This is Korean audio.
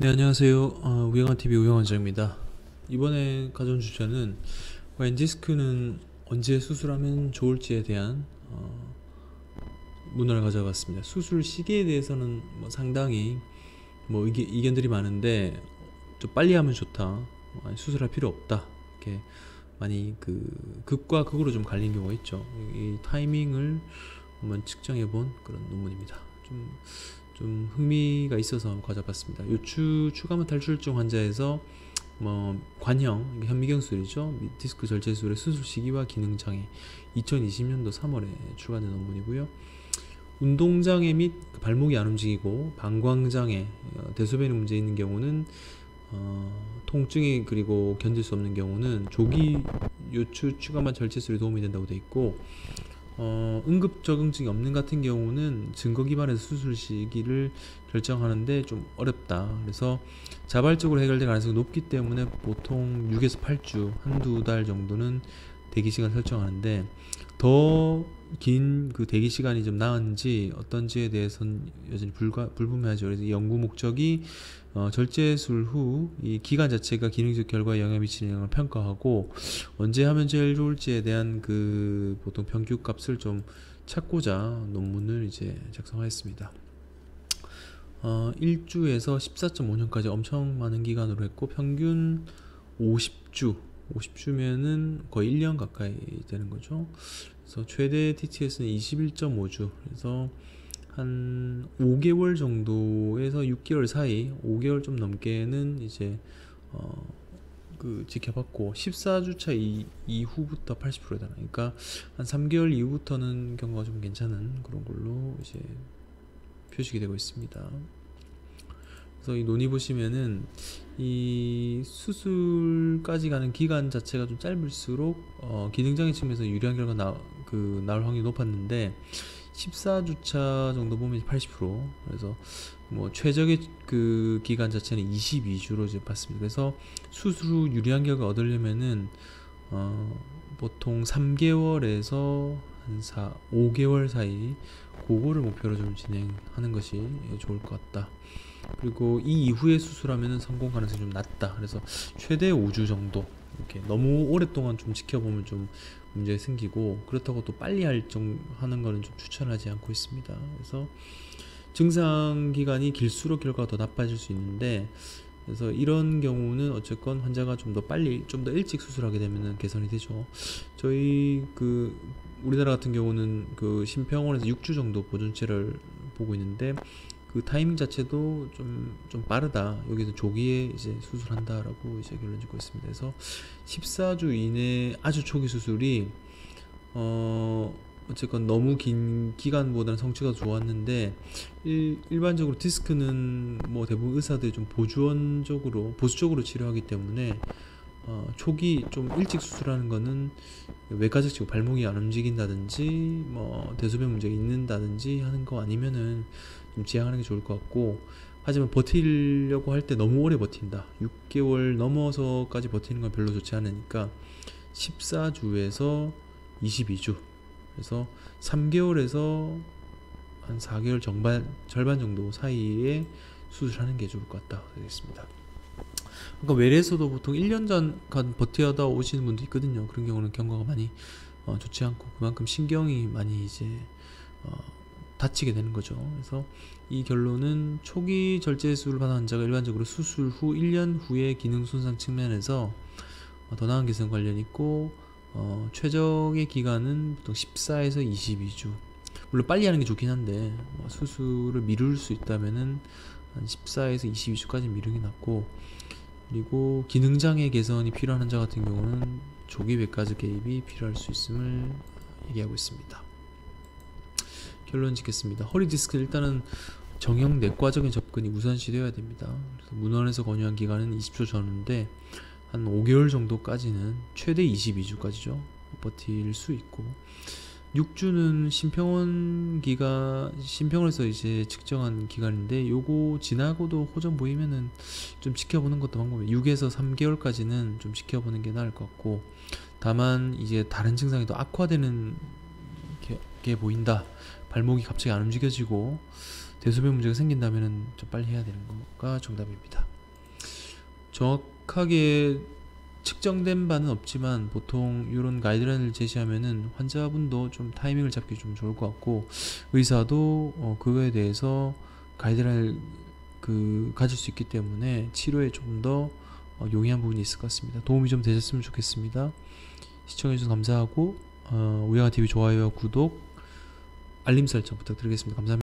네 안녕하세요. 어, 우영한TV 우영원장입니다. 이번에 가져온 주제는 과연 디스크는 언제 수술하면 좋을지에 대한 어, 문헌을 가져왔습니다. 수술 시기에 대해서는 뭐 상당히 뭐 의견, 이견들이 많은데 좀 빨리 하면 좋다. 어, 수술할 필요 없다. 이렇게 많이 그 극과 극으로 좀 갈린 경우가 있죠. 이 타이밍을 한번 측정해 본 그런 논문입니다. 좀 좀 흥미가 있어서 가져봤습니다. 요추 추가만 탈출증 환자에서 뭐 관형 현미경 수술이죠. 디스크 절제 수술의 수술 시기와 기능 장애 2020년도 3월에 출간된 논문이고요. 운동 장애 및그 발목이 안 움직이고 방광 장애, 어, 대소변에 문제 있는 경우는 어, 통증이 그리고 견딜 수 없는 경우는 조기 요추 추가만 절제 수술이 도움이 된다고 돼 있고 어, 응급 적응증이 없는 같은 경우는 증거 기반에서 수술 시기를 결정하는데 좀 어렵다. 그래서 자발적으로 해결될 가능성이 높기 때문에 보통 6에서 8주, 한두 달 정도는 대기 시간 설정하는데 더 긴 그 대기 시간이 좀 나은지 어떤지에 대해서는 여전히 불가, 불분명하죠. 그래서 연구 목적이 어, 절제술 후 이 기간 자체가 기능적 결과에 영향 미치는 영향을 평가하고 언제 하면 제일 좋을지에 대한 그 보통 평균 값을 좀 찾고자 논문을 이제 작성하였습니다. 어, 1주에서 14.5년까지 엄청 많은 기간으로 했고 평균 50주 50주면은 거의 1년 가까이 되는 거죠. 그래서 최대 TTS는 21.5주. 그래서 한 5개월 정도에서 6개월 사이, 5개월 좀 넘게는 이제 어, 그 지켜봤고 14주차 이, 이후부터 80%다. 그러니까 한 3개월 이후부터는 경과가 좀 괜찮은 그런 걸로 이제 표식이 되고 있습니다. 그래서 이 논의 보시면은 이 수술까지 가는 기간 자체가 좀 짧을수록 어, 기능장애 측면에서 유리한 결과 나, 그 나올 확률이 높았는데 14주차 정도 보면 80% 그래서 뭐 최적의 그 기간 자체는 22주로 이제 봤습니다. 그래서 수술 후 유리한 결과 얻으려면은 어 보통 3개월에서 한 4, 5개월 사이 그거를 목표로 좀 진행하는 것이 좋을 것 같다. 그리고 이 이후에 수술하면 성공 가능성이 좀 낮다. 그래서 최대 5주 정도 이렇게 너무 오랫동안 좀 지켜보면 좀 문제 생기고 그렇다고 또 빨리 할 정 하는 거는 좀 추천하지 않고 있습니다. 그래서 증상 기간이 길수록 결과가 더 나빠질 수 있는데 그래서 이런 경우는 어쨌건 환자가 좀 더 빨리 좀 더 일찍 수술하게 되면 개선이 되죠. 저희 그 우리나라 같은 경우는 그 심평원에서 6주 정도 보존체를 보고 있는데 그 타이밍 자체도 좀, 좀 빠르다. 여기서 조기에 이제 수술한다라고 이제 결론 짓고 있습니다. 그래서 14주 이내 아주 초기 수술이, 어, 어쨌건 너무 긴 기간보다는 성취가 좋았는데, 일, 일반적으로 디스크는 뭐 대부분 의사들이 좀 보조원적으로, 보수적으로 치료하기 때문에, 어, 초기 좀 일찍 수술하는 거는 외과적 치고 발목이 안 움직인다든지 뭐 대소변 문제가 있는다든지 하는 거 아니면은 좀 지양하는 게 좋을 것 같고 하지만 버티려고 할 때 너무 오래 버틴다 6개월 넘어서까지 버티는 건 별로 좋지 않으니까 14주에서 22주 그래서 3개월에서 한 4개월 정반, 절반 정도 사이에 수술하는 게 좋을 것 같다 되겠습니다. 그러니까 외래에서도 보통 1년 전간 버티다 오시는 분도 있거든요. 그런 경우는 경과가 많이 어, 좋지 않고 그만큼 신경이 많이 이제 어, 다치게 되는 거죠. 그래서 이 결론은 초기 절제술을 받은 환자가 일반적으로 수술 후 1년 후에 기능 손상 측면에서 어, 더 나은 개선 관련 있고 어, 최적의 기간은 보통 14에서 22주. 물론 빨리 하는 게 좋긴 한데 뭐 수술을 미룰 수 있다면은 한 14에서 22주까지 미루기 낫고 그리고 기능 장애 개선이 필요한 환자 같은 경우는 조기 백과즈 개입이 필요할 수 있음을 얘기하고 있습니다. 결론 짓겠습니다. 허리 디스크 일단은 정형 내과적인 접근이 우선시 되어야 됩니다. 그래서 문헌에서 권유한 기간은 20초 전인데 한 5개월 정도까지는 최대 22주까지죠. 버틸 수 있고 6주는 심평원기가 심평원에서 이제 측정한 기간인데 요거 지나고도 호전 보이면은 좀 지켜보는 것도 방법이에요. 6에서 3개월까지는 좀 지켜보는 게 나을 것 같고 다만 이제 다른 증상이 더 악화되는 게, 게 보인다. 발목이 갑자기 안 움직여지고 대소변 문제가 생긴다면은 좀 빨리 해야 되는 거가 정답입니다. 정확하게 측정된 바는 없지만 보통 이런 가이드라인을 제시하면은 환자분도 좀 타이밍을 잡기 좀 좋을 것 같고 의사도 어, 그거에 대해서 가이드라인을 그 가질 수 있기 때문에 치료에 조금 더 어, 용이한 부분이 있을 것 같습니다. 도움이 좀 되셨으면 좋겠습니다. 시청해주셔서 감사하고 어, 우영아 TV 좋아요와 구독 알림 설정 부탁드리겠습니다. 감사합니다.